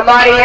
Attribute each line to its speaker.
Speaker 1: हमारे